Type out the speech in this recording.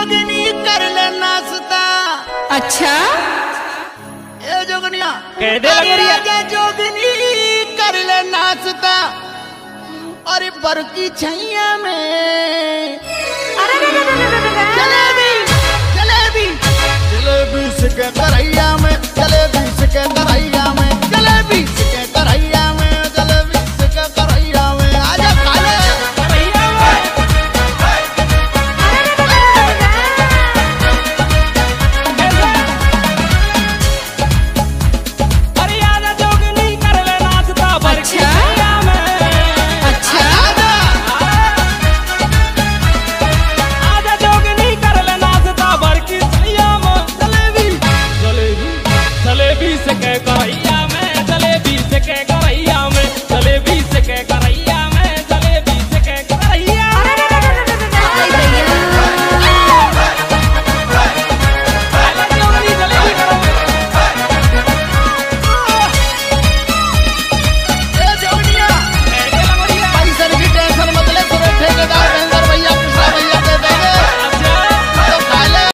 जोगनी कर लेना नाश्ता। अच्छा। ए जोगनिया कह दे। राजा जोगनी कर लेना नाश्ता। अरे बरकी छैया में। अरे के कहिया में जलेबी से के